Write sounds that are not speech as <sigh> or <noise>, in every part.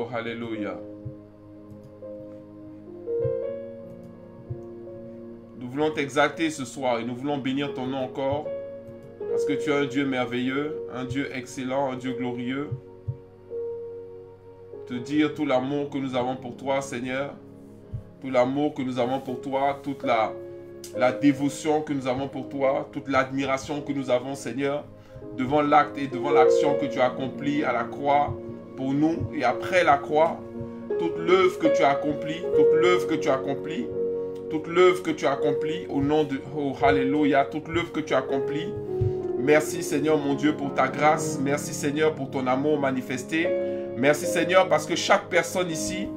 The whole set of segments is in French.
Oh, Alléluia. Nous voulons t'exalter ce soir et nous voulons bénir ton nom encore. Parce que tu es un Dieu merveilleux, un Dieu excellent, un Dieu glorieux. Te dire tout l'amour que nous avons pour toi, Seigneur. Tout l'amour que nous avons pour toi, toute la, la dévotion que nous avons pour toi, toute l'admiration que nous avons, Seigneur, devant l'acte et devant l'action que tu as accompli à la croix pour nous et après la croix, toute l'œuvre que tu as accomplie, toute l'œuvre que tu as accomplie, toute l'œuvre que tu as accomplie au nom de oh, Alléluia, toute l'œuvre que tu as accomplie. Merci Seigneur mon Dieu pour ta grâce, merci Seigneur pour ton amour manifesté. Merci Seigneur parce que chaque personne ici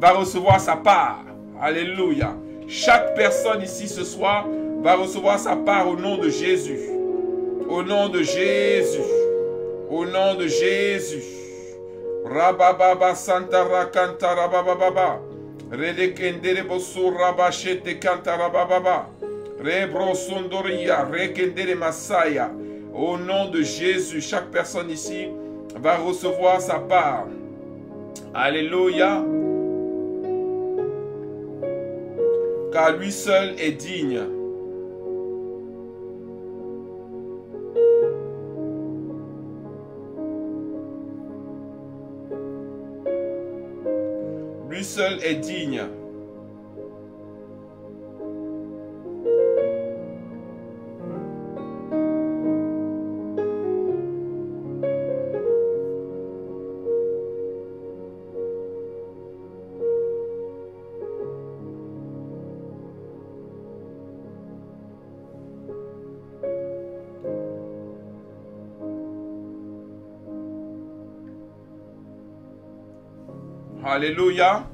va recevoir sa part. Alléluia. Chaque personne ici ce soir va recevoir sa part au nom de Jésus. Au nom de Jésus. Au nom de Jésus. Rabababa Santa Rakanta Rabababa. Redekendere bosu rabashete kanta rabababa. Rebro sondoria. Rekendere masaya. Au nom de Jésus, chaque personne ici va recevoir sa part. Alléluia. car lui seul est digne. Lui seul est digne. Alléluia.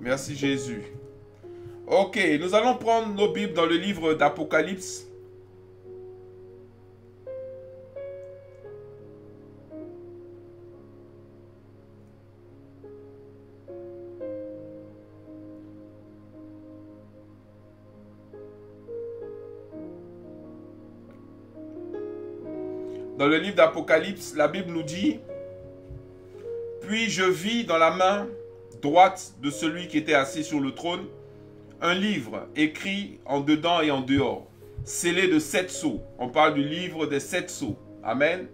Merci Jésus. Ok, nous allons prendre nos Bibles dans le livre d'Apocalypse. Dans le livre d'Apocalypse, la Bible nous dit, puis je vis dans la main droite de celui qui était assis sur le trône un livre écrit en dedans et en dehors, scellé de sept sceaux. On parle du livre des sept sceaux. Amen.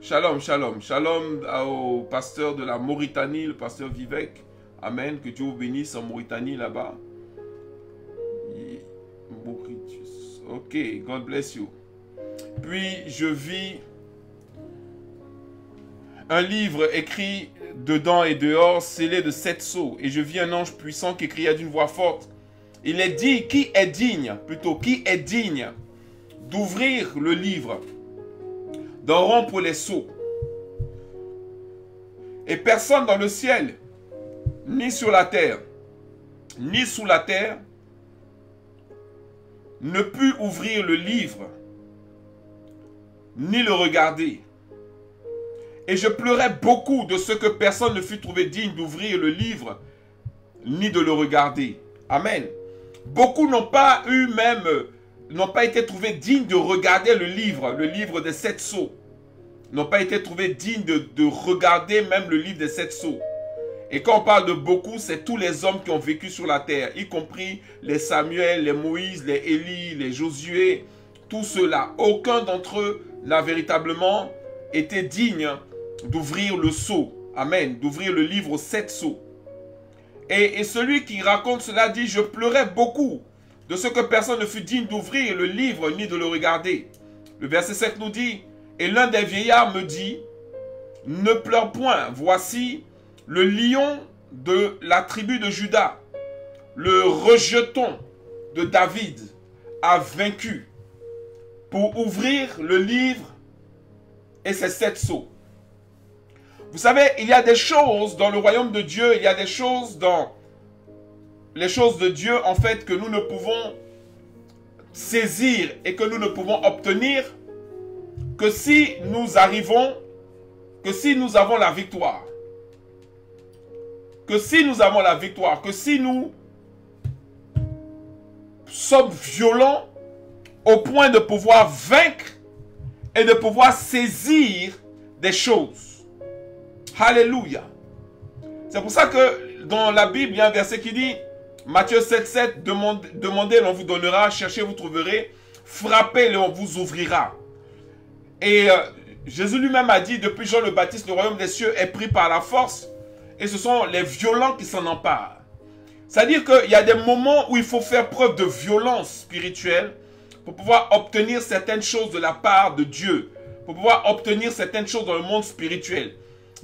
Shalom, shalom. Shalom au pasteur de la Mauritanie, le pasteur Vivek. Amen. Que Dieu vous bénisse en Mauritanie là-bas. Ok, God bless you. Puis je vis un livre écrit dedans et dehors, scellé de sept sceaux. Et je vis un ange puissant qui cria d'une voix forte. Il est dit, qui est digne, plutôt, qui est digne d'ouvrir le livre, d'en rompre les sceaux? Et personne dans le ciel, ni sur la terre, ni sous la terre, ne put ouvrir le livre, ni le regarder. Et je pleurais beaucoup de ce que personne ne fut trouvé digne d'ouvrir le livre, ni de le regarder. Amen. Beaucoup n'ont pas eu même, n'ont pas été trouvés dignes de regarder le livre, le livre des sept sceaux. N'ont pas été trouvés dignes de, de, regarder même le livre des sept sceaux. Et quand on parle de beaucoup, c'est tous les hommes qui ont vécu sur la terre, y compris les Samuel, les Moïse, les Élie, les Josué, tous ceux-là. Aucun d'entre eux n'a véritablement été digne d'ouvrir le sceau. Amen. D'ouvrir le livre aux sept sceaux. Et, celui qui raconte cela dit, je pleurais beaucoup de ce que personne ne fut digne d'ouvrir le livre ni de le regarder. Le verset 7 nous dit, et l'un des vieillards me dit, ne pleure point, voici le lion de la tribu de Judas, le rejeton de David, a vaincu pour ouvrir le livre et ses sept sceaux. Vous savez, il y a des choses dans le royaume de Dieu, il y a des choses dans les choses de Dieu, en fait, que nous ne pouvons saisir et que nous ne pouvons obtenir que si nous arrivons, que si nous avons la victoire. Que si nous avons la victoire, que si nous sommes violents au point de pouvoir vaincre et de pouvoir saisir des choses. Alléluia. C'est pour ça que dans la Bible, il y a un verset qui dit, Matthieu 7, 7, demandez, l'on vous donnera, cherchez, vous trouverez, frappez, l'on vous ouvrira. Et euh, Jésus lui-même a dit, depuis Jean le Baptiste, le royaume des cieux est pris par la force, et ce sont les violents qui s'en emparent. C'est-à-dire qu'il y a des moments où il faut faire preuve de violence spirituelle pour pouvoir obtenir certaines choses de la part de Dieu, pour pouvoir obtenir certaines choses dans le monde spirituel.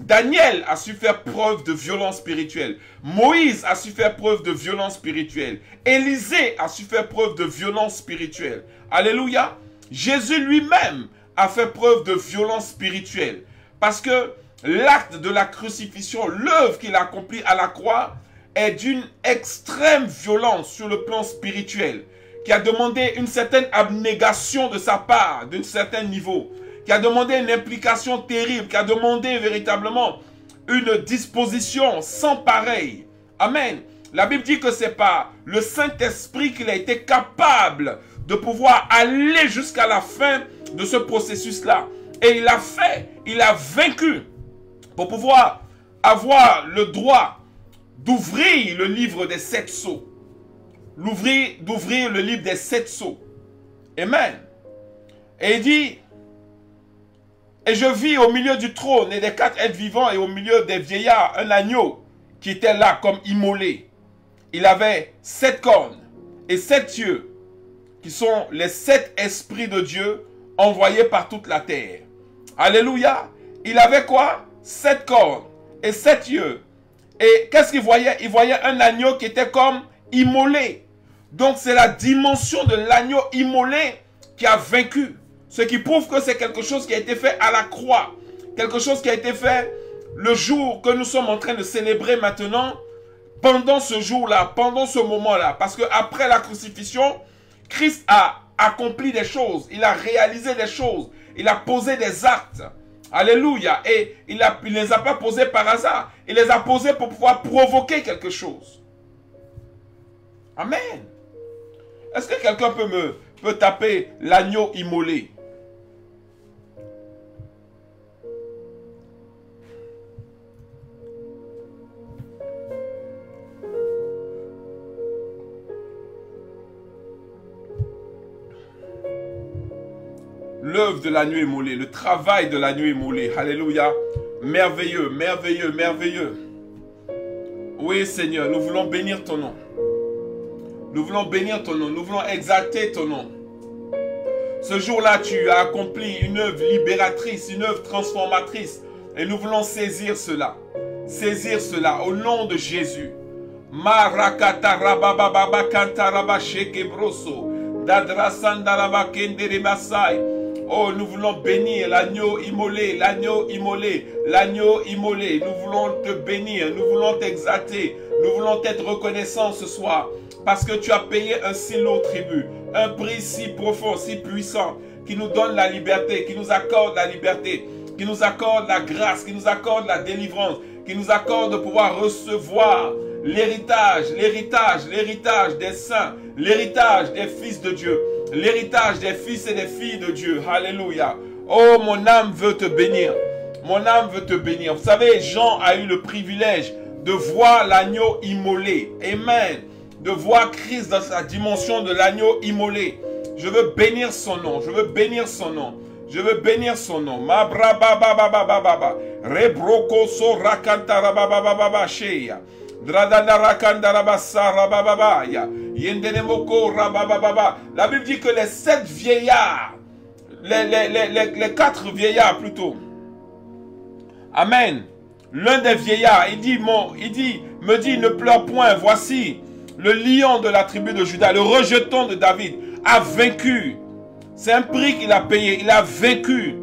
Daniel a su faire preuve de violence spirituelle. Moïse a su faire preuve de violence spirituelle. Élisée a su faire preuve de violence spirituelle. Alléluia. Jésus lui-même a fait preuve de violence spirituelle. Parce que l'acte de la crucifixion, l'œuvre qu'il a accomplie à la croix, est d'une extrême violence sur le plan spirituel, qui a demandé une certaine abnégation de sa part, d'un certain niveau, qui a demandé une implication terrible, qui a demandé véritablement une disposition sans pareil. Amen. La Bible dit que c'est pas le Saint-Esprit qu'il a été capable de pouvoir aller jusqu'à la fin de ce processus-là. Et il a fait, il a vaincu pour pouvoir avoir le droit d'ouvrir le livre des sept sceaux. D'ouvrir le livre des sept sceaux. Amen. Et il dit, et je vis au milieu du trône et des quatre êtres vivants et au milieu des vieillards un agneau qui était là comme immolé. Il avait sept cornes et sept yeux, qui sont les sept esprits de Dieu envoyés par toute la terre. Alléluia. Il avait quoi? Sept cornes et sept yeux et qu'est-ce qu'il voyait? Il voyait un agneau qui était comme immolé. Donc c'est la dimension de l'agneau immolé qui a vaincu. Ce qui prouve que c'est quelque chose qui a été fait à la croix. Quelque chose qui a été fait le jour que nous sommes en train de célébrer maintenant. Pendant ce jour-là, pendant ce moment-là. Parce que après la crucifixion, Christ a accompli des choses. Il a réalisé des choses. Il a posé des actes. Alléluia. Et il ne les a pas posés par hasard. Il les a posés pour pouvoir provoquer quelque chose. Amen. Est-ce que quelqu'un peut me peut taper l'agneau immolé? L'œuvre de la nuit immolée, le travail de la nuit immolée. Alléluia. Merveilleux, merveilleux, merveilleux. Oui, Seigneur, nous voulons bénir ton nom. Nous voulons bénir ton nom. Nous voulons exalter ton nom. Ce jour-là, tu as accompli une œuvre libératrice, une œuvre transformatrice. Et nous voulons saisir cela. Saisir cela au nom de Jésus. Oh, nous voulons bénir l'agneau immolé, l'agneau immolé, l'agneau immolé. Nous voulons te bénir, nous voulons t'exalter, nous voulons être reconnaissants ce soir. Parce que tu as payé un si lourd tribut, un prix si profond, si puissant, qui nous donne la liberté, qui nous accorde la liberté, qui nous accorde la grâce, qui nous accorde la délivrance, qui nous accorde de pouvoir recevoir l'héritage, l'héritage, l'héritage des saints, l'héritage des fils de Dieu l'héritage des fils et des filles de Dieu. Alléluia. Oh, mon âme veut te bénir. Mon âme veut te bénir. Vous savez, Jean a eu le privilège de voir l'agneau immolé. Amen. De voir Christ dans sa dimension de l'agneau immolé. Je veux bénir son nom. Je veux bénir son nom. Je veux bénir son nom. Rebroko so la Bible dit que les sept vieillards, les, quatre vieillards plutôt. Amen. L'un des vieillards, il dit, mon, il dit, me dit, ne pleure point, voici le lion de la tribu de Judas, le rejeton de David, a vaincu. C'est un prix qu'il a payé. Il a vaincu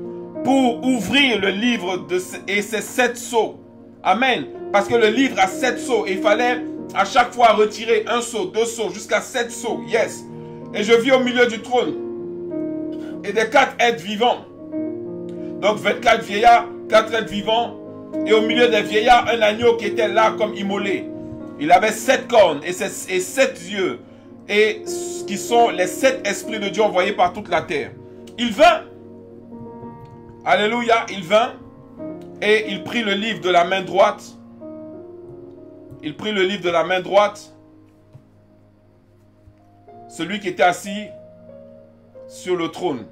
pour ouvrir le livre de, et ses sept sceaux. Amen. Parce que le livre a sept sceaux. Et il fallait à chaque fois retirer un seau, deux seaux, jusqu'à sept seaux. Yes. Et je vis au milieu du trône. Et des quatre êtres vivants. Donc 24 vieillards, quatre êtres vivants. Et au milieu des vieillards, un agneau qui était là comme immolé. Il avait sept cornes et, et sept yeux. Et qui sont les sept esprits de Dieu envoyés par toute la terre. Il vint. Alléluia. Il vint. Et il prit le livre de la main droite il prit le livre de la main droite, celui qui était assis sur le trône,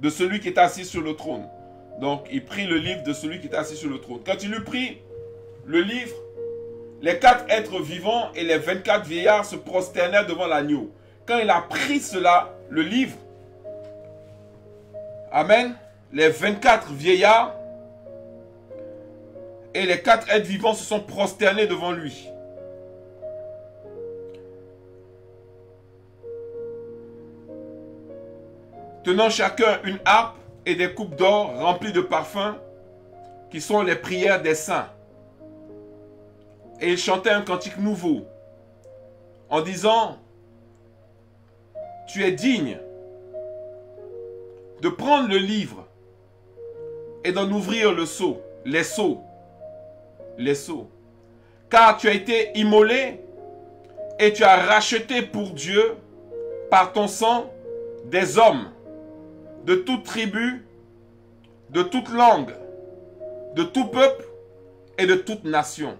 de celui qui était assis sur le trône. Donc, il prit le livre de celui qui était assis sur le trône. Quand il eut pris le livre, les quatre êtres vivants et les 24 vieillards se prosternèrent devant l'agneau. Quand il a pris cela, le livre, Amen, les 24 vieillards et les quatre êtres vivants se sont prosternés devant lui. Tenant chacun une harpe et des coupes d'or remplies de parfums, qui sont les prières des saints. Et il chantait un cantique nouveau, en disant, tu es digne de prendre le livre et d'en ouvrir le seau, les seaux, les seaux. Car tu as été immolé et tu as racheté pour Dieu par ton sang des hommes de toute tribu, de toute langue, de tout peuple et de toute nation.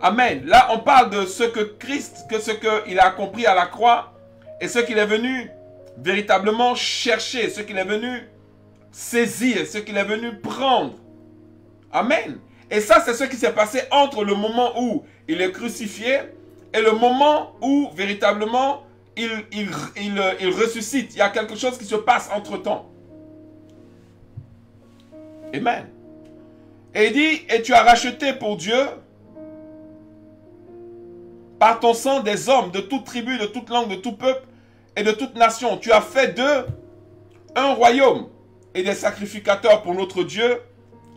Amen. Là, on parle de ce que Christ, que ce qu'il a accompli à la croix et ce qu'il est venu véritablement chercher, ce qu'il est venu saisir, ce qu'il est venu prendre. Amen. Et ça, c'est ce qui s'est passé entre le moment où il est crucifié et le moment où véritablement il, ressuscite. Il y a quelque chose qui se passe entre temps. Amen. Et il dit, et tu as racheté pour Dieu par ton sang des hommes de toute tribu, de toute langue, de tout peuple et de toute nation. Tu as fait d'eux un royaume et des sacrificateurs pour notre Dieu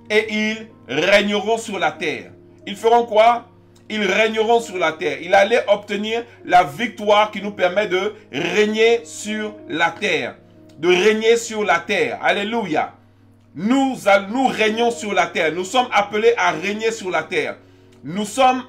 et ils régneront sur la terre. Ils feront quoi? Ils régneront sur la terre. Il allait obtenir la victoire qui nous permet de régner sur la terre. De régner sur la terre. Alléluia. Nous, régnons sur la terre. Nous sommes appelés à régner sur la terre. Nous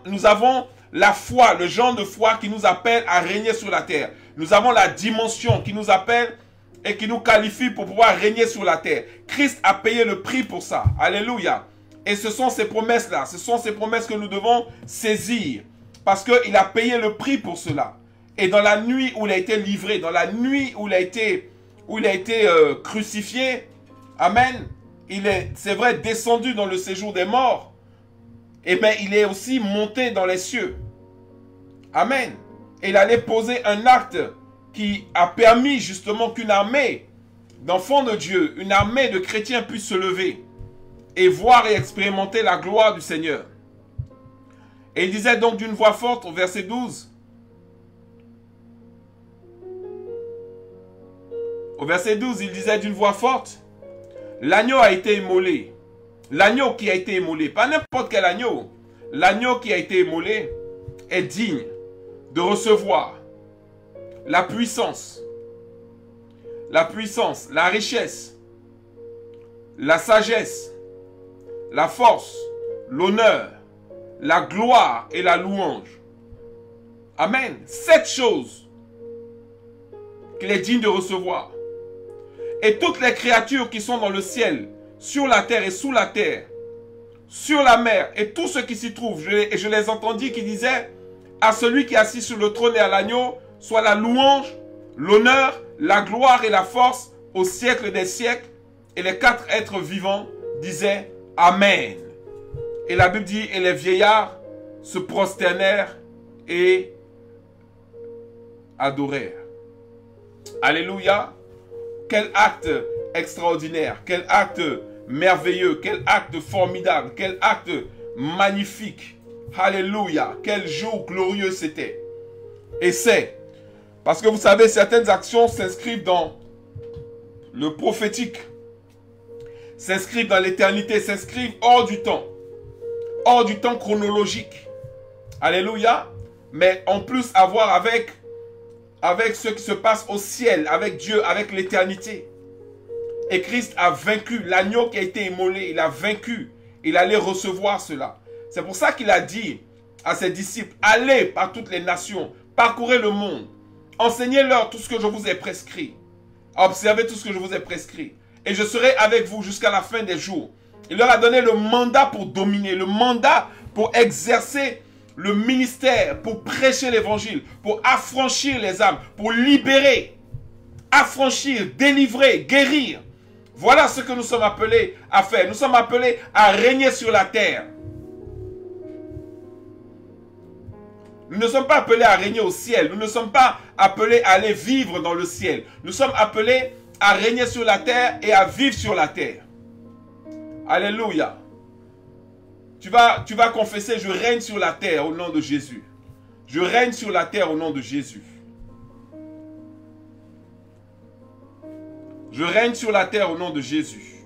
nous avons la foi, le genre de foi qui nous appelle à régner sur la terre. Nous avons la dimension qui nous appelle et qui nous qualifie pour pouvoir régner sur la terre. Christ a payé le prix pour ça. Alléluia. Et ce sont ces promesses-là, ce sont ces promesses que nous devons saisir. Parce qu'il a payé le prix pour cela. Et dans la nuit où il a été livré, dans la nuit où il a été, euh, crucifié, Amen, il est, c'est vrai, descendu dans le séjour des morts. Et bien, il est aussi monté dans les cieux. Amen. Et il allait poser un acte qui a permis justement qu'une armée d'enfants de Dieu, une armée de chrétiens puisse se lever et voir et expérimenter la gloire du Seigneur. Et il disait donc d'une voix forte au verset 12, au verset 12, il disait d'une voix forte, l'agneau a été immolé. L'agneau qui a été immolé, pas n'importe quel agneau, l'agneau qui a été immolé est digne de recevoir la puissance, la puissance, la richesse, la sagesse, la force, l'honneur, la gloire et la louange. Amen. Sept choses qu'il est digne de recevoir. Et toutes les créatures qui sont dans le ciel, sur la terre et sous la terre, sur la mer et tout ce qui s'y trouve, je, je les entendis qui disaient à celui qui est assis sur le trône et à l'agneau, soit la louange, l'honneur, la gloire et la force au siècle des siècles. Et les quatre êtres vivants disaient Amen. Et la Bible dit, et les vieillards se prosternèrent et adorèrent. Alléluia. Quel acte extraordinaire, quel acte merveilleux, quel acte formidable, quel acte magnifique. Alléluia. Quel jour glorieux c'était. Et c'est parce que vous savez, certaines actions s'inscrivent dans le prophétique, s'inscrivent dans l'éternité, s'inscrivent hors du temps, hors du temps chronologique. Alléluia. Mais en plus avoir avec, avec ce qui se passe au ciel, avec Dieu, avec l'éternité. Et Christ a vaincu l'agneau qui a été immolé. Il a vaincu. Il allait recevoir cela. C'est pour ça qu'il a dit à ses disciples, allez par toutes les nations, parcourez le monde, enseignez-leur tout ce que je vous ai prescrit, observez tout ce que je vous ai prescrit, et je serai avec vous jusqu'à la fin des jours. Il leur a donné le mandat pour dominer, le mandat pour exercer le ministère pour prêcher l'évangile, pour affranchir les âmes, pour libérer, affranchir, délivrer, guérir. Voilà ce que nous sommes appelés à faire. Nous sommes appelés à régner sur la terre. Nous ne sommes pas appelés à régner au ciel. Nous ne sommes pas appelés à aller vivre dans le ciel. Nous sommes appelés à régner sur la terre et à vivre sur la terre. Alléluia. Tu vas, tu vas confesser, je règne sur la terre au nom de Jésus. Je règne sur la terre au nom de Jésus. Je règne sur la terre au nom de Jésus.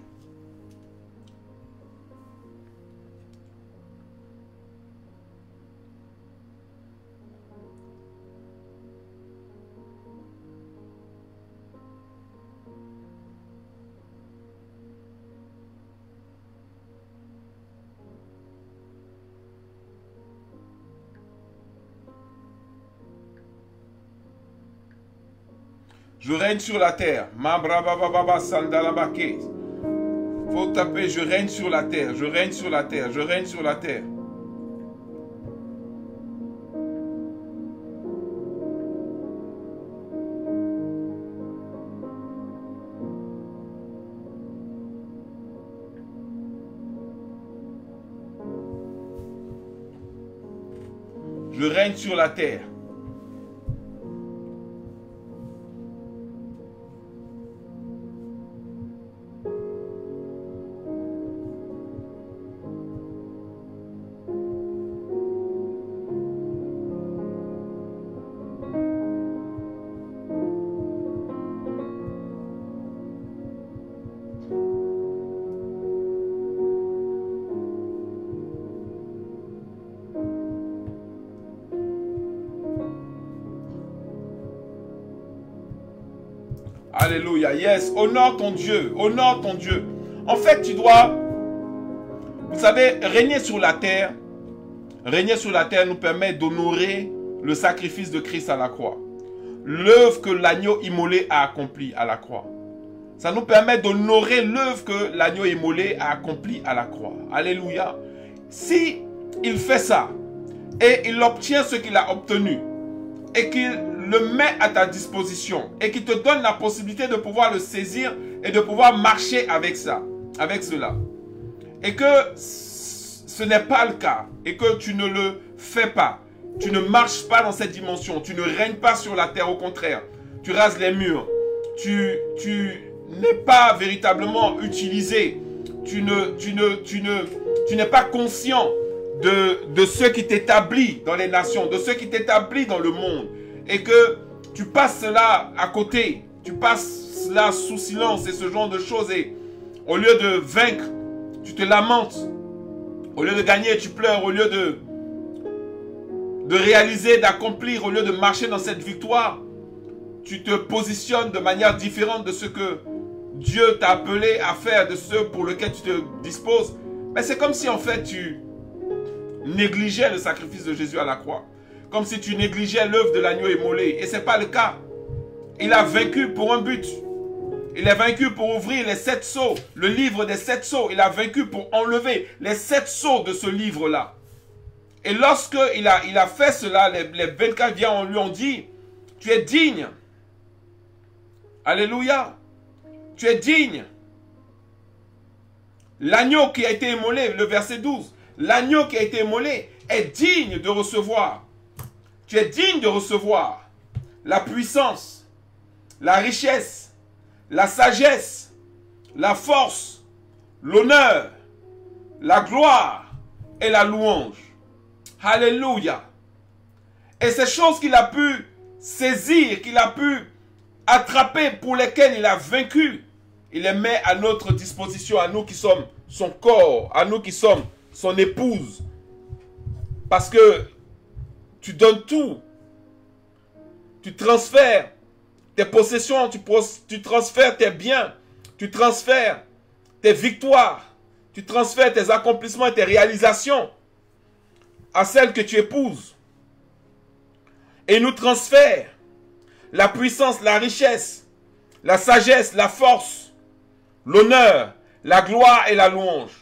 Je règne sur la terre. Faut taper, je règne sur la terre, je règne sur la terre, je règne sur la terre. Je règne sur la terre. Honore ton Dieu. Honore ton Dieu. En fait, tu dois, vous savez, régner sur la terre. Régner sur la terre nous permet d'honorer le sacrifice de Christ à la croix. L'œuvre que l'agneau immolé a accompli à la croix. Ça nous permet d'honorer l'œuvre que l'agneau immolé a accompli à la croix. Alléluia. Si il fait ça et il obtient ce qu'il a obtenu et qu'il le met à ta disposition et qui te donne la possibilité de pouvoir le saisir et de pouvoir marcher avec ça, avec cela. Et que ce n'est pas le cas et que tu ne le fais pas. Tu ne marches pas dans cette dimension. Tu ne règnes pas sur la terre. Au contraire, tu rases les murs. Tu, tu n'es pas véritablement utilisé. Tu ne, tu ne, tu ne, tu n'es pas conscient de, de ce qui t'établit dans les nations, de ce qui t'établit dans le monde et que tu passes cela à côté, tu passes cela sous silence et ce genre de choses et au lieu de vaincre, tu te lamentes. Au lieu de gagner, tu pleures. Au lieu de, de réaliser, d'accomplir, au lieu de marcher dans cette victoire, tu te positionnes de manière différente de ce que Dieu t'a appelé à faire, de ce pour lequel tu te disposes. Mais c'est comme si en fait tu négligeais le sacrifice de Jésus à la croix comme si tu négligeais l'œuvre de l'agneau émolé. Et ce n'est pas le cas. Il a vaincu pour un but. Il a vaincu pour ouvrir les sept sceaux, le livre des sept sceaux. Il a vaincu pour enlever les sept sceaux de ce livre-là. Et lorsque il a, fait cela, les, les 24 viens lui ont dit, tu es digne. Alléluia. Tu es digne. L'agneau qui a été émolé, le verset 12, l'agneau qui a été émolé est digne de recevoir tu es digne de recevoir la puissance, la richesse, la sagesse, la force, l'honneur, la gloire et la louange. Alléluia. Et ces choses qu'il a pu saisir, qu'il a pu attraper, pour lesquelles il a vaincu, il les met à notre disposition, à nous qui sommes son corps, à nous qui sommes son épouse. Parce que tu donnes tout. Tu transfères tes possessions, tu, transfères tes biens, tu transfères tes victoires, tu transfères tes accomplissements et tes réalisations à celle que tu épouses. Et nous transfère la puissance, la richesse, la sagesse, la force, l'honneur, la gloire et la louange.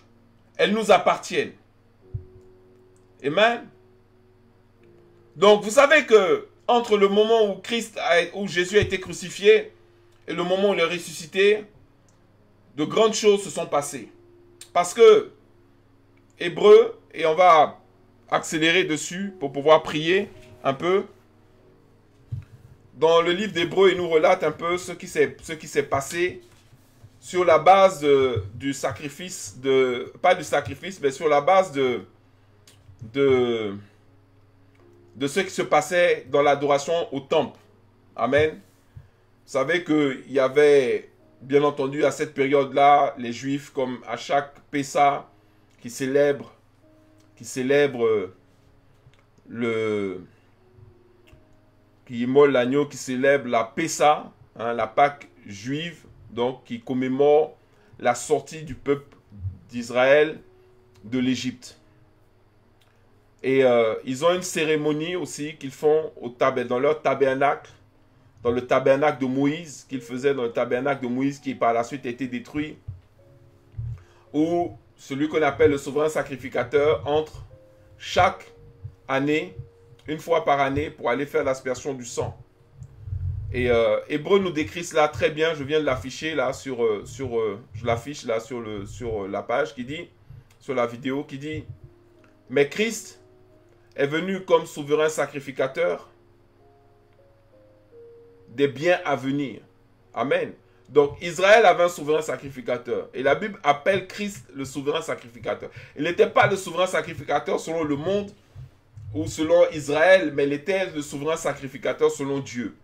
Elles nous appartiennent. Amen. Donc vous savez que entre le moment où Christ où Jésus a été crucifié et le moment où il est ressuscité, de grandes choses se sont passées. Parce que Hébreu, et on va accélérer dessus pour pouvoir prier un peu. Dans le livre d'Hébreu, il nous relate un peu ce qui s'est passé sur la base du sacrifice, de, pas du sacrifice, mais sur la base de, de ce qui se passait dans l'adoration au temple. Amen. Vous savez qu'il y avait, bien entendu, à cette période-là, les Juifs, comme à chaque Pessah, qui célèbrent, qui célèbre le, qui immole l'agneau, qui célèbre la Pessah, hein, la Pâque juive, donc qui commémore la sortie du peuple d'Israël de l'Égypte. Et euh, ils ont une cérémonie aussi qu'ils font au dans leur tabernacle, dans le tabernacle de Moïse, qu'ils faisaient dans le tabernacle de Moïse qui par la suite a été détruit, où celui qu'on appelle le souverain sacrificateur entre chaque année, une fois par année, pour aller faire l'aspersion du sang. Et euh, Hébreu nous décrit cela très bien. Je viens de l'afficher là sur, euh, sur euh, je l'affiche là sur, le, sur la page qui dit, sur la vidéo qui dit, mais Christ est venu comme souverain sacrificateur des biens à venir. Amen. Donc Israël avait un souverain sacrificateur. Et la Bible appelle Christ le souverain sacrificateur. Il n'était pas le souverain sacrificateur selon le monde ou selon Israël, mais il était le souverain sacrificateur selon Dieu.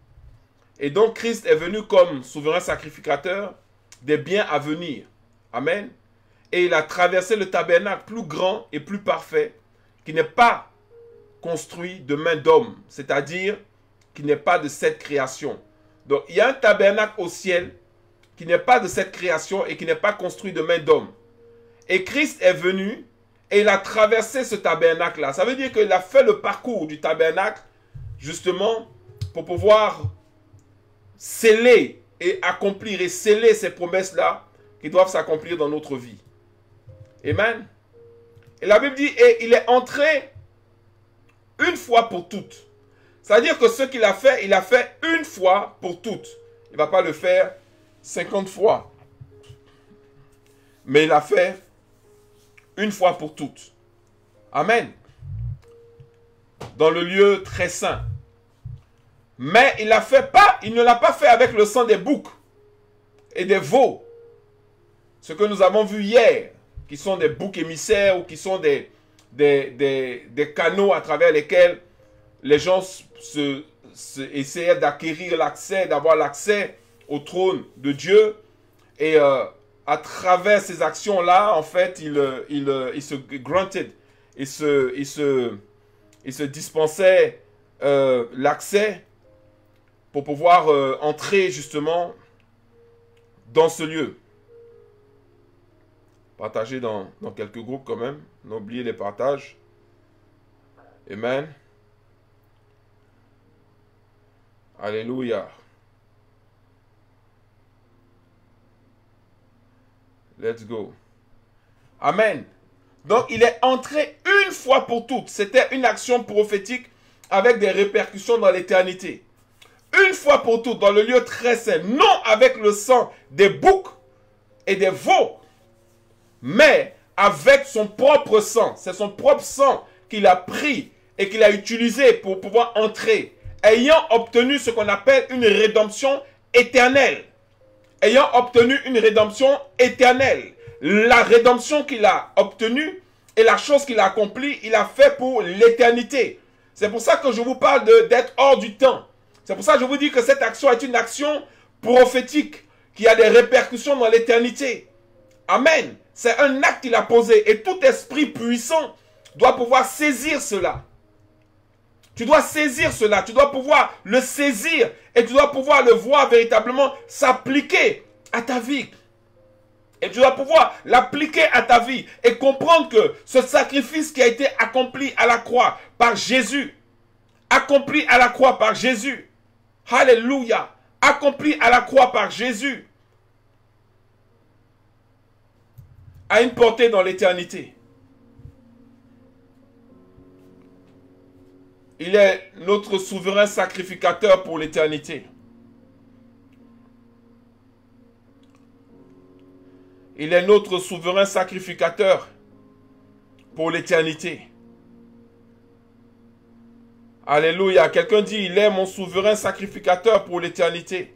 Et donc Christ est venu comme souverain sacrificateur des biens à venir. Amen. Et il a traversé le tabernacle plus grand et plus parfait qui n'est pas construit de main d'homme, c'est-à-dire qui n'est pas de cette création. Donc il y a un tabernacle au ciel qui n'est pas de cette création et qui n'est pas construit de main d'homme. Et Christ est venu et il a traversé ce tabernacle-là. Ça veut dire qu'il a fait le parcours du tabernacle justement pour pouvoir sceller et accomplir et sceller ces promesses-là qui doivent s'accomplir dans notre vie. Amen. Et la Bible dit, et il est entré une fois pour toutes. C'est-à-dire que ce qu'il a fait, il a fait une fois pour toutes. Il ne va pas le faire 50 fois. Mais il a fait une fois pour toutes. Amen. Dans le lieu très saint. Mais il ne l'a pas fait avec le sang des boucs et des veaux. Ce que nous avons vu hier, qui sont des boucs émissaires ou qui sont des, des, canaux à travers lesquels les gens se, essayaient d'acquérir l'accès, d'avoir l'accès au trône de Dieu. Et euh, à travers ces actions-là, en fait, il, il, il, se granted, il se, se, il se dispensait euh, l'accès pour pouvoir euh, entrer justement dans ce lieu. Partagez dans, dans quelques groupes quand même. N'oubliez les partages. Amen. Alléluia. Let's go. Amen. Donc il est entré une fois pour toutes. C'était une action prophétique avec des répercussions dans l'éternité une fois pour toutes dans le lieu très saint, non avec le sang des boucs et des veaux, mais avec son propre sang. C'est son propre sang qu'il a pris et qu'il a utilisé pour pouvoir entrer, ayant obtenu ce qu'on appelle une rédemption éternelle. Ayant obtenu une rédemption éternelle. La rédemption qu'il a obtenue et la chose qu'il a accomplie, il a fait pour l'éternité. C'est pour ça que je vous parle d'être hors du temps. C'est pour ça que je vous dis que cette action est une action prophétique qui a des répercussions dans l'éternité. Amen. C'est un acte qu'il a posé et tout esprit puissant doit pouvoir saisir cela. Tu dois saisir cela, tu dois pouvoir le saisir et tu dois pouvoir le voir véritablement s'appliquer à ta vie. Et tu dois pouvoir l'appliquer à ta vie et comprendre que ce sacrifice qui a été accompli à la croix par Jésus, accompli à la croix par Jésus, Alléluia. Accompli à la croix par Jésus. A une portée dans l'éternité. Il est notre souverain sacrificateur pour l'éternité. Il est notre souverain sacrificateur pour l'éternité. Alléluia. Quelqu'un dit, il est mon souverain sacrificateur pour l'éternité.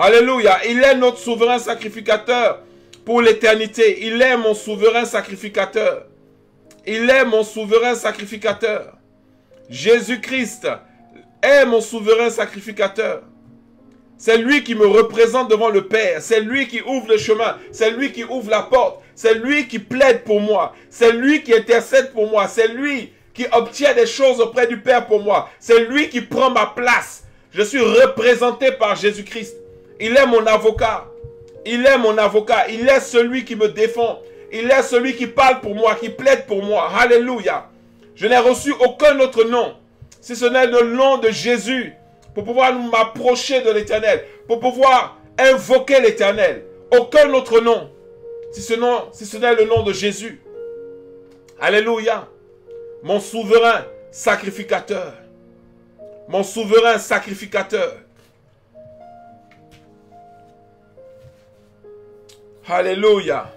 Alléluia. Il est notre souverain sacrificateur pour l'éternité. Il est mon souverain sacrificateur. Il est mon souverain sacrificateur. Jésus-Christ est mon souverain sacrificateur. C'est lui qui me représente devant le Père. C'est lui qui ouvre le chemin. C'est lui qui ouvre la porte. C'est lui qui plaide pour moi. C'est lui qui intercède pour moi. C'est lui qui obtient des choses auprès du Père pour moi. C'est lui qui prend ma place. Je suis représenté par Jésus-Christ. Il est mon avocat. Il est mon avocat. Il est celui qui me défend. Il est celui qui parle pour moi, qui plaide pour moi. Alléluia. Je n'ai reçu aucun autre nom, si ce n'est le nom de Jésus pour pouvoir m'approcher de l'éternel, pour pouvoir invoquer l'éternel. Aucun autre nom, si ce, si ce n'est le nom de Jésus. Alléluia. Mon souverain sacrificateur. Mon souverain sacrificateur. Alléluia.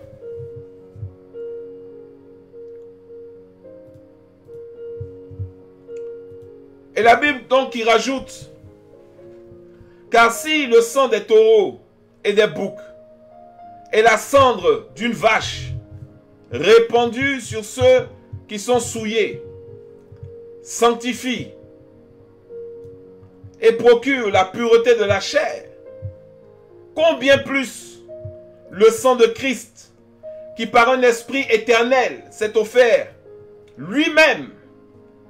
Et la Bible donc qui rajoute car si le sang des taureaux et des boucs et la cendre d'une vache répandue sur ceux qui sont souillés sanctifie et procure la pureté de la chair, combien plus le sang de Christ, qui par un esprit éternel s'est offert lui-même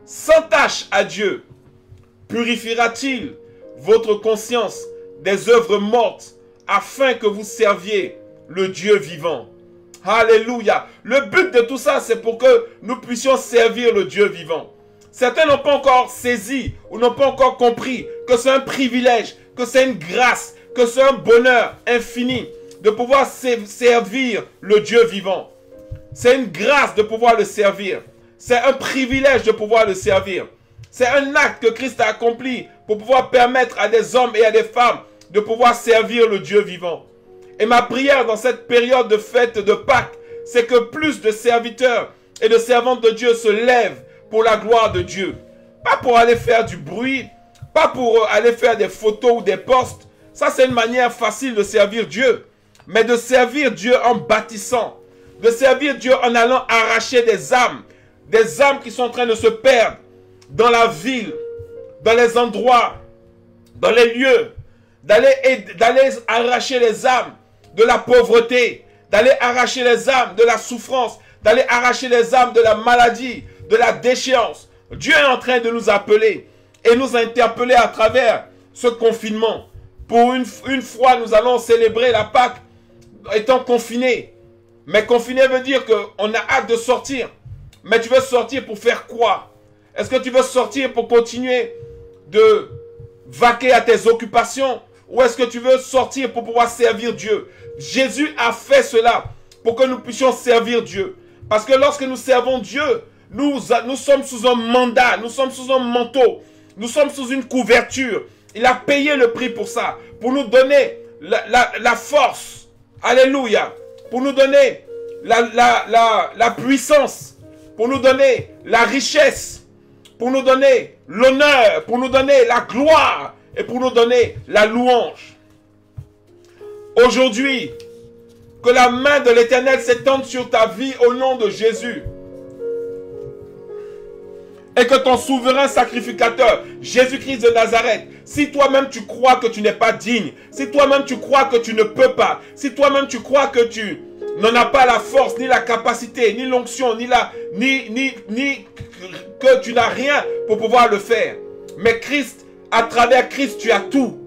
sans tâche à Dieu, purifiera-t-il votre conscience des œuvres mortes afin que vous serviez le Dieu vivant? Alléluia. Le but de tout ça, c'est pour que nous puissions servir le Dieu vivant. Certains n'ont pas encore saisi ou n'ont pas encore compris que c'est un privilège, que c'est une grâce, que c'est un bonheur infini de pouvoir servir le Dieu vivant. C'est une grâce de pouvoir le servir. C'est un privilège de pouvoir le servir. C'est un acte que Christ a accompli pour pouvoir permettre à des hommes et à des femmes de pouvoir servir le Dieu vivant. Et ma prière dans cette période de fête de Pâques, c'est que plus de serviteurs et de servantes de Dieu se lèvent pour la gloire de Dieu. Pas pour aller faire du bruit, pas pour aller faire des photos ou des posts. Ça, c'est une manière facile de servir Dieu. Mais de servir Dieu en bâtissant. De servir Dieu en allant arracher des âmes. Des âmes qui sont en train de se perdre dans la ville, dans les endroits, dans les lieux, d'aller arracher les âmes de la pauvreté, d'aller arracher les âmes de la souffrance, d'aller arracher les âmes de la maladie, de la déchéance. Dieu est en train de nous appeler et nous interpeller à travers ce confinement. Pour une, une fois, nous allons célébrer la Pâque étant confinés. Mais confiné veut dire qu'on a hâte de sortir. Mais tu veux sortir pour faire quoi? Est-ce que tu veux sortir pour continuer de vaquer à tes occupations? Ou est-ce que tu veux sortir pour pouvoir servir Dieu? Jésus a fait cela pour que nous puissions servir Dieu. Parce que lorsque nous servons Dieu, nous, nous sommes sous un mandat, nous sommes sous un manteau, nous sommes sous une couverture. Il a payé le prix pour ça, pour nous donner la, force. Alléluia. Pour nous donner la, la puissance, pour nous donner la richesse, pour nous donner l'honneur, pour nous donner la gloire et pour nous donner la louange. Aujourd'hui, que la main de l'Éternel s'étende sur ta vie au nom de Jésus. Et que ton souverain sacrificateur, Jésus-Christ de Nazareth, si toi-même tu crois que tu n'es pas digne, si toi-même tu crois que tu ne peux pas, si toi-même tu crois que tu n'en a pas la force, ni la capacité, ni l'onction, ni ni, ni, ni que tu n'as rien pour pouvoir le faire. Mais Christ, à travers Christ, tu as tout.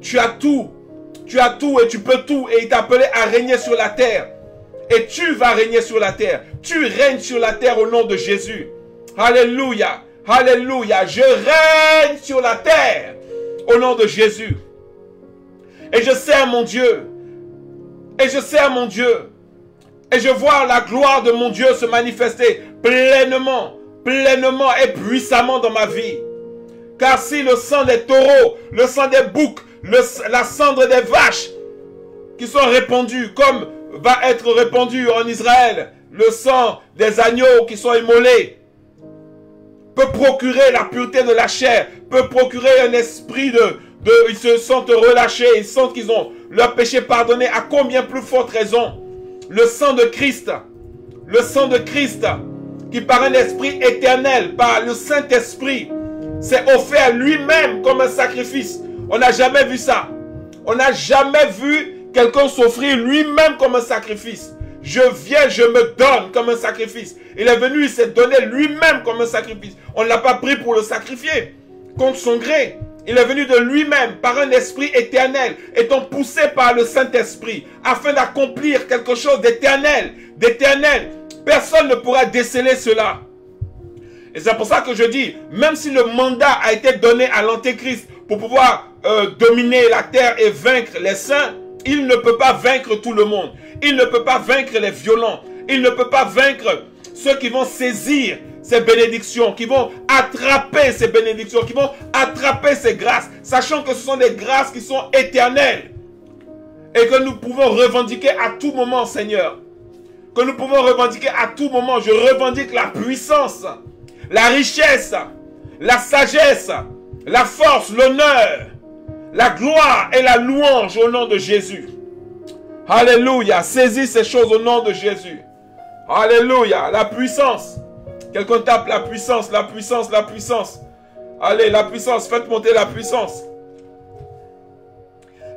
Tu as tout. Tu as tout et tu peux tout. Et il t'a appelé à régner sur la terre. Et tu vas régner sur la terre. Tu règnes sur la terre au nom de Jésus. Alléluia. Alléluia. Je règne sur la terre au nom de Jésus. Et je sers mon Dieu. Et je sers mon Dieu. Et je vois la gloire de mon Dieu se manifester pleinement, pleinement et puissamment dans ma vie. Car si le sang des taureaux, le sang des boucs, la cendre des vaches qui sont répandues, comme va être répandu en Israël, le sang des agneaux qui sont immolés, peut procurer la pureté de la chair, peut procurer un esprit de, de ils se sentent relâchés, ils sentent qu'ils ont leur péché pardonné, à combien plus forte raison? Le sang de Christ, le sang de Christ, qui par un esprit éternel, par le Saint-Esprit, s'est offert lui-même comme un sacrifice. On n'a jamais vu ça. On n'a jamais vu quelqu'un s'offrir lui-même comme un sacrifice. Je viens, je me donne comme un sacrifice. Il est venu, il s'est donné lui-même comme un sacrifice. On ne l'a pas pris pour le sacrifier contre son gré. Il est venu de lui-même par un esprit éternel, étant poussé par le Saint-Esprit, afin d'accomplir quelque chose d'éternel, d'éternel. Personne ne pourra déceler cela. Et c'est pour ça que je dis, même si le mandat a été donné à l'Antéchrist pour pouvoir euh, dominer la terre et vaincre les saints, il ne peut pas vaincre tout le monde. Il ne peut pas vaincre les violents. Il ne peut pas vaincre ceux qui vont saisir ces bénédictions, qui vont attraper ces bénédictions, qui vont attraper ces grâces, sachant que ce sont des grâces qui sont éternelles et que nous pouvons revendiquer à tout moment, Seigneur. Que nous pouvons revendiquer à tout moment. Je revendique la puissance, la richesse, la sagesse, la force, l'honneur, la gloire et la louange au nom de Jésus. Alléluia. Saisis ces choses au nom de Jésus. Alléluia. La puissance, Quelqu'un tape la puissance, la puissance, la puissance. Allez, la puissance, faites monter la puissance.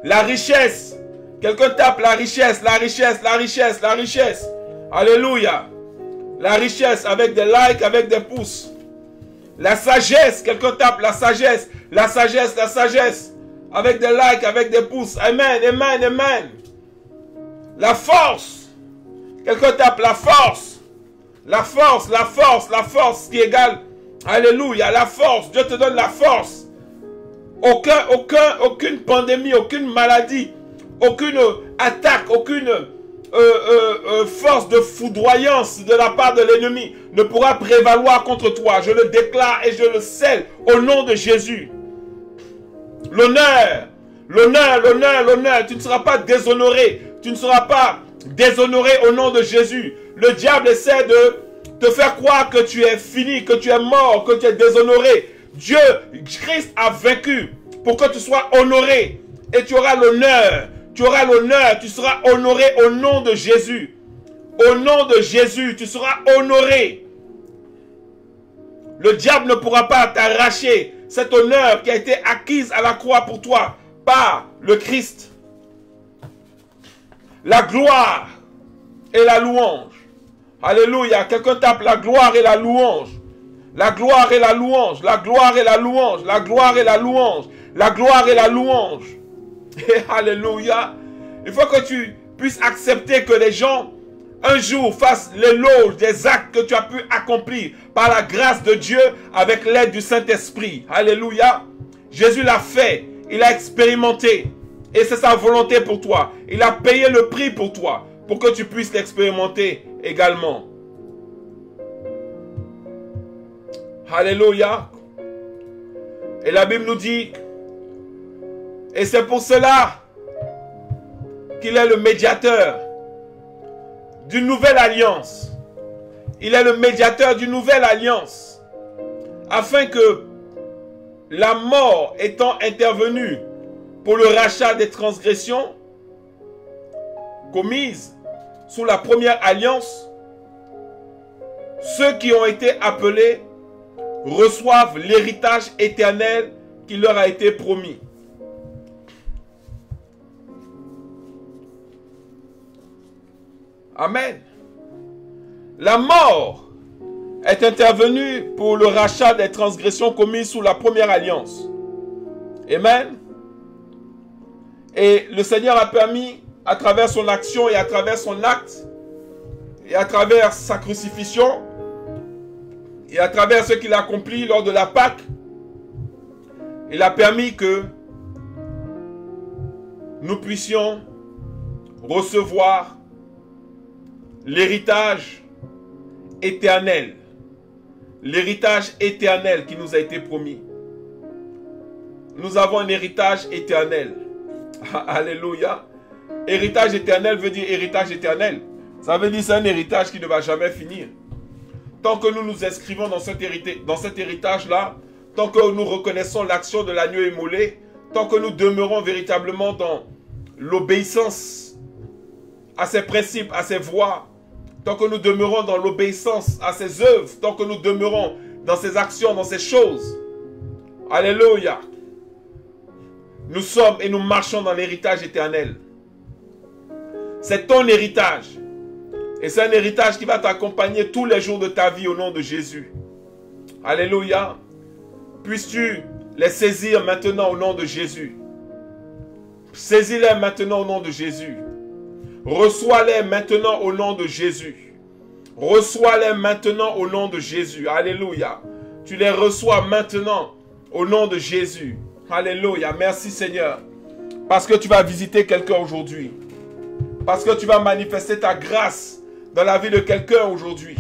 La richesse. Quelqu'un tape la richesse, la richesse, la richesse, la richesse. Alléluia. La richesse avec des likes, avec des pouces. La sagesse. Quelqu'un tape la sagesse, la sagesse, la sagesse. Avec des likes, avec des pouces. Amen, amen, amen. La force. Quelqu'un tape la force. La force, la force, la force qui égale. Alléluia, la force. Dieu te donne la force. Aucun, aucun, aucune pandémie, aucune maladie, aucune attaque, aucune euh, euh, euh, force de foudroyance de la part de l'ennemi ne pourra prévaloir contre toi. Je le déclare et je le scelle au nom de Jésus. L'honneur, l'honneur, l'honneur, l'honneur. Tu ne seras pas déshonoré. Tu ne seras pas déshonoré au nom de Jésus. Le diable essaie de te faire croire que tu es fini, que tu es mort, que tu es déshonoré. Dieu, Christ a vaincu pour que tu sois honoré. Et tu auras l'honneur. Tu auras l'honneur. Tu seras honoré au nom de Jésus. Au nom de Jésus, tu seras honoré. Le diable ne pourra pas t'arracher cet honneur qui a été acquise à la croix pour toi par le Christ. La gloire et la louange Alléluia. Quelqu'un tape la gloire et la louange. La gloire et la louange. La gloire et la louange. La gloire et la louange. La gloire et la louange. <laughs> alléluia. Il faut que tu puisses accepter que les gens un jour fassent l'éloge des actes que tu as pu accomplir par la grâce de Dieu avec l'aide du Saint-Esprit. Alléluia. Jésus l'a fait. Il a expérimenté. Et c'est sa volonté pour toi. Il a payé le prix pour toi pour que tu puisses l'expérimenter également. Alléluia. Et la Bible nous dit, et c'est pour cela qu'il est le médiateur d'une nouvelle alliance. Il est le médiateur d'une nouvelle alliance. Afin que la mort étant intervenue pour le rachat des transgressions commises sous la première alliance, ceux qui ont été appelés reçoivent l'héritage éternel qui leur a été promis. Amen. La mort est intervenue pour le rachat des transgressions commises sous la première alliance. Amen. Et le Seigneur a permis, à travers son action et à travers son acte, et à travers sa crucifixion, et à travers ce qu'il a accompli lors de la Pâque, il a permis que nous puissions recevoir l'héritage éternel. L'héritage éternel qui nous a été promis. Nous avons un héritage éternel. Alléluia. Héritage éternel veut dire héritage éternel. Ça veut dire c'est un héritage qui ne va jamais finir. Tant que nous nous inscrivons dans cet, dans cet héritage-là, tant que nous reconnaissons l'action de l'agneau émolé, tant que nous demeurons véritablement dans l'obéissance à ses principes, à ses voies, tant que nous demeurons dans l'obéissance à ses œuvres, tant que nous demeurons dans ses actions, dans ses choses. Alléluia. Nous sommes et nous marchons dans l'héritage éternel. C'est ton héritage. Et c'est un héritage qui va t'accompagner tous les jours de ta vie au nom de Jésus. Alléluia. Puisses-tu les saisir maintenant au nom de Jésus? Saisis-les maintenant au nom de Jésus. Reçois-les maintenant au nom de Jésus. Reçois-les maintenant au nom de Jésus. Alléluia. Tu les reçois maintenant au nom de Jésus. Alléluia. Merci Seigneur. Parce que tu vas visiter quelqu'un aujourd'hui. Parce que tu vas manifester ta grâce dans la vie de quelqu'un aujourd'hui.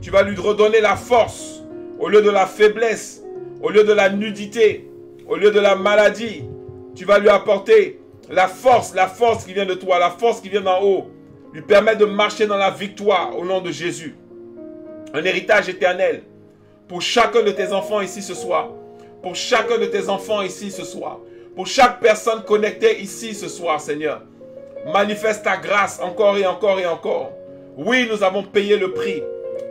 Tu vas lui redonner la force au lieu de la faiblesse, au lieu de la nudité, au lieu de la maladie. Tu vas lui apporter la force, la force qui vient de toi, la force qui vient d'en haut. Lui permettre de marcher dans la victoire au nom de Jésus. Un héritage éternel pour chacun de tes enfants ici ce soir pour chacun de tes enfants ici ce soir, pour chaque personne connectée ici ce soir, Seigneur. Manifeste ta grâce encore et encore et encore. Oui, nous avons payé le prix.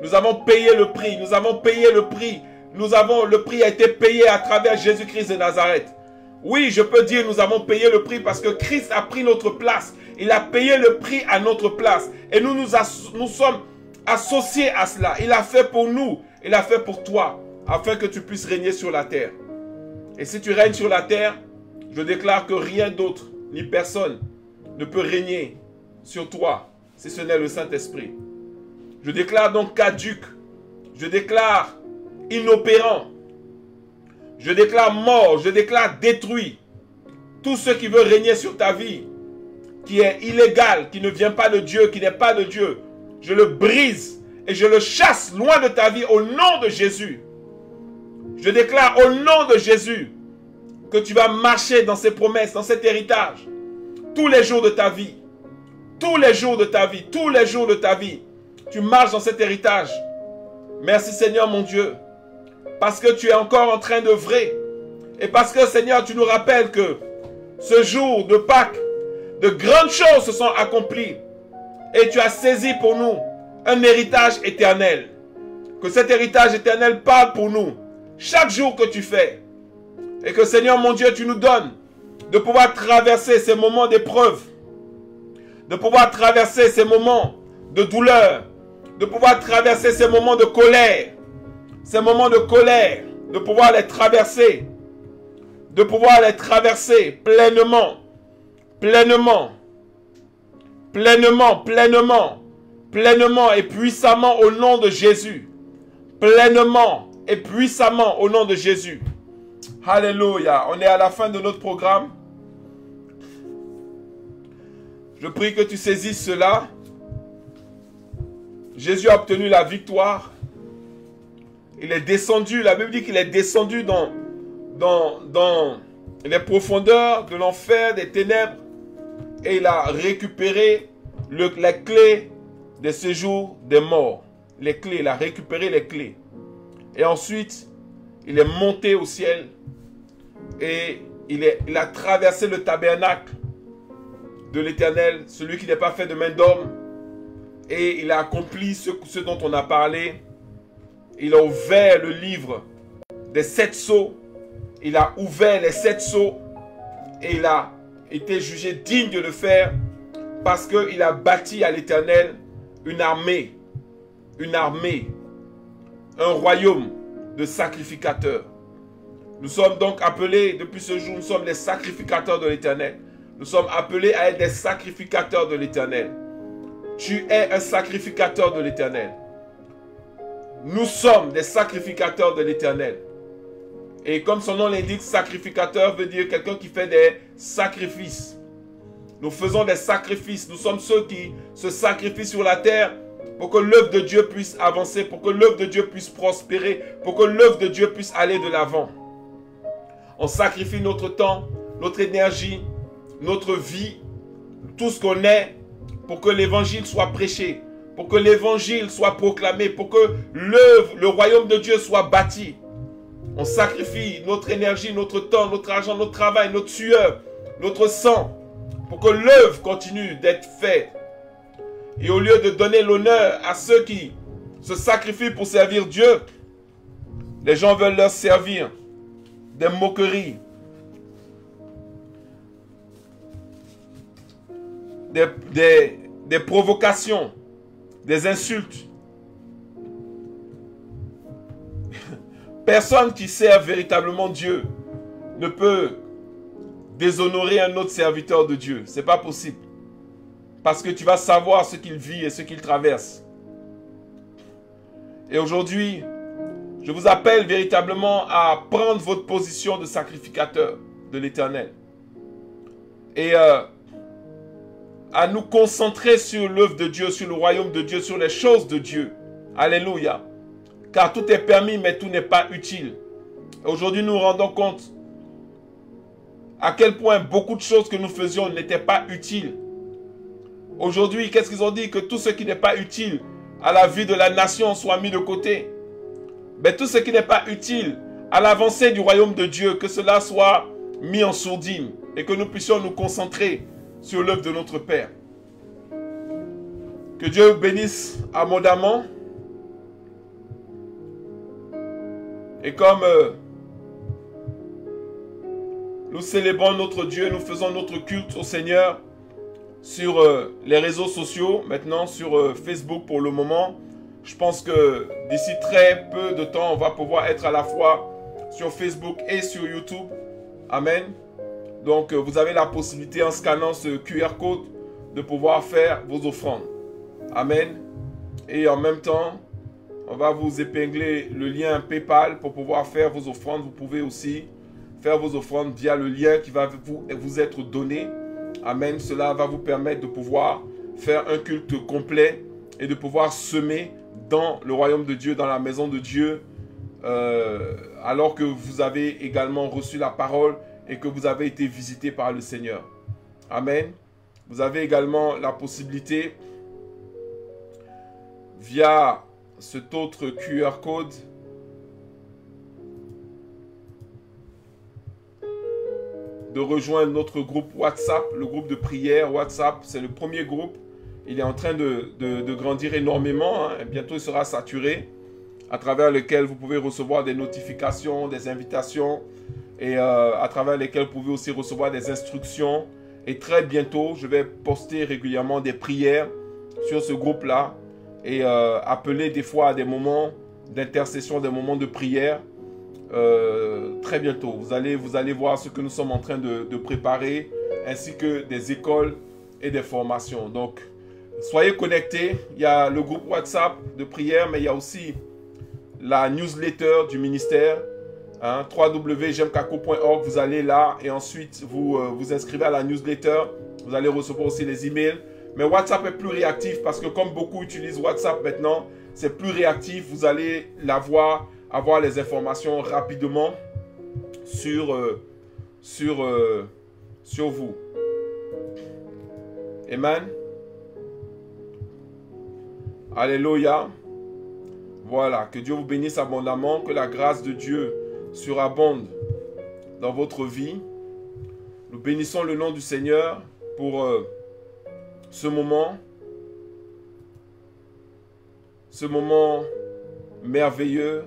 Nous avons payé le prix. Nous avons payé le prix. Nous avons, le prix a été payé à travers Jésus-Christ de Nazareth. Oui, je peux dire nous avons payé le prix parce que Christ a pris notre place. Il a payé le prix à notre place. Et nous nous, sommes associés à cela. Il a fait pour nous. Il a fait pour toi. Afin que tu puisses régner sur la terre. Et si tu règnes sur la terre, je déclare que rien d'autre, ni personne, ne peut régner sur toi si ce n'est le Saint-Esprit. Je déclare donc caduc. Je déclare inopérant. Je déclare mort. Je déclare détruit. Tout ce qui veut régner sur ta vie, qui est illégal, qui ne vient pas de Dieu, qui n'est pas de Dieu, je le brise et je le chasse loin de ta vie au nom de Jésus. Je déclare au nom de Jésus que tu vas marcher dans ces promesses, dans cet héritage, tous les jours de ta vie. Tous les jours de ta vie, tous les jours de ta vie. Tu marches dans cet héritage. Merci Seigneur mon Dieu. Parce que tu es encore en train de vrai. Et parce que Seigneur, tu nous rappelles que ce jour de Pâques, de grandes choses se sont accomplies. Et tu as saisi pour nous un héritage éternel. Que cet héritage éternel parle pour nous chaque jour que tu fais. Et que Seigneur mon Dieu, tu nous donnes de pouvoir traverser ces moments d'épreuve, de pouvoir traverser ces moments de douleur, de pouvoir traverser ces moments de colère, ces moments de colère, de pouvoir les traverser, de pouvoir les traverser pleinement, pleinement, pleinement, pleinement, pleinement et puissamment au nom de Jésus, pleinement, et puissamment au nom de Jésus. Alléluia. On est à la fin de notre programme. Je prie que tu saisisses cela. Jésus a obtenu la victoire. Il est descendu, la Bible dit qu'il est descendu dans, les profondeurs de l'enfer, des ténèbres. Et il a récupéré le, les clés des séjours des morts. Les clés, il a récupéré les clés. Et ensuite, il est monté au ciel et il, a traversé le tabernacle de l'Éternel, celui qui n'est pas fait de main d'homme. Et il a accompli ce, dont on a parlé. Il a ouvert le livre des sept sceaux. Il a ouvert les sept sceaux. Et il a été jugé digne de le faire parce qu'il a bâti à l'Éternel une armée, une armée, un royaume de sacrificateurs. Nous sommes donc appelés, depuis ce jour, nous sommes les sacrificateurs de l'Éternel. Nous sommes appelés à être des sacrificateurs de l'Éternel. Tu es un sacrificateur de l'Éternel. Nous sommes des sacrificateurs de l'Éternel. Et comme son nom l'indique, sacrificateur veut dire quelqu'un qui fait des sacrifices. Nous faisons des sacrifices. Nous sommes ceux qui se sacrifient sur la terre pour que l'œuvre de Dieu puisse avancer, pour que l'œuvre de Dieu puisse prospérer, pour que l'œuvre de Dieu puisse aller de l'avant. On sacrifie notre temps, notre énergie, notre vie, tout ce qu'on est, pour que l'évangile soit prêché, pour que l'évangile soit proclamé, pour que l'œuvre, le royaume de Dieu soit bâti. On sacrifie notre énergie, notre temps, notre argent, notre travail, notre sueur, notre sang, pour que l'œuvre continue d'être faite et au lieu de donner l'honneur à ceux qui se sacrifient pour servir Dieu, les gens veulent leur servir des moqueries, des, des provocations, des insultes. Personne qui sert véritablement Dieu ne peut déshonorer un autre serviteur de Dieu. Ce n'est pas possible. Parce que tu vas savoir ce qu'il vit et ce qu'il traverse. Et aujourd'hui, je vous appelle véritablement à prendre votre position de sacrificateur de l'Éternel. Et euh, à nous concentrer sur l'œuvre de Dieu, sur le royaume de Dieu, sur les choses de Dieu. Alléluia. Car tout est permis, mais tout n'est pas utile. Aujourd'hui, nous nous rendons compte à quel point beaucoup de choses que nous faisions n'étaient pas utiles. Aujourd'hui, qu'est-ce qu'ils ont dit? Que tout ce qui n'est pas utile à la vie de la nation soit mis de côté. Mais tout ce qui n'est pas utile à l'avancée du royaume de Dieu, que cela soit mis en sourdine et que nous puissions nous concentrer sur l'œuvre de notre Père. Que Dieu bénisse abondamment. Et comme euh, nous célébrons notre Dieu, nous faisons notre culte au Seigneur, sur euh, les réseaux sociaux, maintenant sur euh, Facebook pour le moment. Je pense que d'ici très peu de temps, on va pouvoir être à la fois sur Facebook et sur YouTube. Amen. Donc, euh, vous avez la possibilité en scannant ce QR code de pouvoir faire vos offrandes. Amen. Et en même temps, on va vous épingler le lien PayPal pour pouvoir faire vos offrandes. Vous pouvez aussi faire vos offrandes via le lien qui va vous, être donné Amen. Cela va vous permettre de pouvoir faire un culte complet et de pouvoir semer dans le royaume de Dieu, dans la maison de Dieu, euh, alors que vous avez également reçu la parole et que vous avez été visité par le Seigneur. Amen. Vous avez également la possibilité, via cet autre QR code, de rejoindre notre groupe WhatsApp, le groupe de prière WhatsApp. C'est le premier groupe. Il est en train de, grandir énormément. Hein. Bientôt, il sera saturé, à travers lequel vous pouvez recevoir des notifications, des invitations, et euh, à travers lesquels vous pouvez aussi recevoir des instructions. Et très bientôt, je vais poster régulièrement des prières sur ce groupe-là et euh, appeler des fois à des moments d'intercession, des moments de prière euh, très bientôt. Vous allez, vous allez voir ce que nous sommes en train de, préparer, ainsi que des écoles et des formations. Donc, soyez connectés. Il y a le groupe WhatsApp de prière, mais il y a aussi la newsletter du ministère. Hein, www.jemkako.org, vous allez là et ensuite vous euh, vous inscrivez à la newsletter. Vous allez recevoir aussi les emails. Mais WhatsApp est plus réactif parce que comme beaucoup utilisent WhatsApp maintenant, c'est plus réactif. Vous allez l'avoir avoir les informations rapidement sur, euh, sur, euh, sur vous. Amen. Alléluia. Voilà, que Dieu vous bénisse abondamment, que la grâce de Dieu surabonde dans votre vie. Nous bénissons le nom du Seigneur pour euh, ce moment, ce moment merveilleux,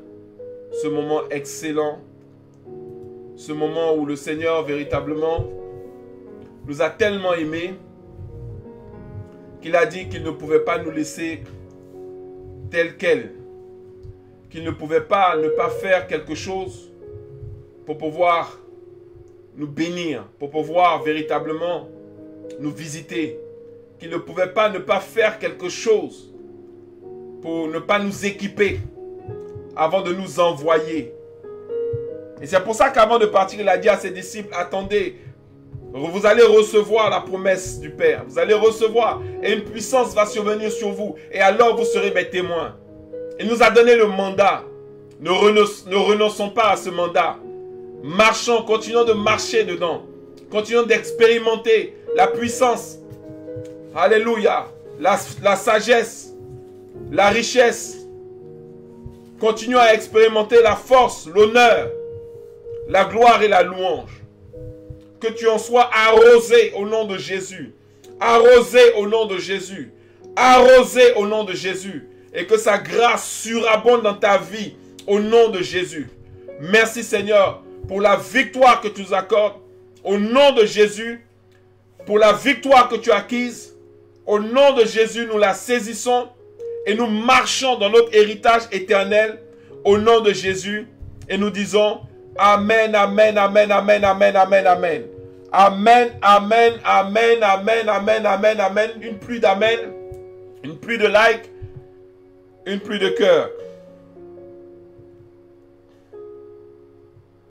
ce moment excellent, ce moment où le Seigneur véritablement nous a tellement aimés qu'il a dit qu'il ne pouvait pas nous laisser tel quel, qu'il ne pouvait pas ne pas faire quelque chose pour pouvoir nous bénir, pour pouvoir véritablement nous visiter, qu'il ne pouvait pas ne pas faire quelque chose pour ne pas nous équiper avant de nous envoyer. Et c'est pour ça qu'avant de partir, il a dit à ses disciples, attendez, vous allez recevoir la promesse du Père. Vous allez recevoir. Et une puissance va survenir sur vous. Et alors vous serez mes témoins. Il nous a donné le mandat. Ne, renonçons pas à ce mandat. Marchons, continuons de marcher dedans. Continuons d'expérimenter la puissance. Alléluia. La, sagesse. La richesse. Continuons à expérimenter la force, l'honneur, la gloire et la louange que tu en sois arrosé au nom de Jésus. Arrosé au nom de Jésus. Arrosé au nom de Jésus. Et que sa grâce surabonde dans ta vie au nom de Jésus. Merci Seigneur pour la victoire que tu nous accordes. Au nom de Jésus, pour la victoire que tu as acquise. Au nom de Jésus, nous la saisissons et nous marchons dans notre héritage éternel. Au nom de Jésus. Et nous disons, Amen, Amen, Amen, Amen, Amen, Amen, Amen. Amen, Amen, Amen, Amen, Amen, Amen, Amen. Une pluie d'amen, une pluie de like, une pluie de cœur.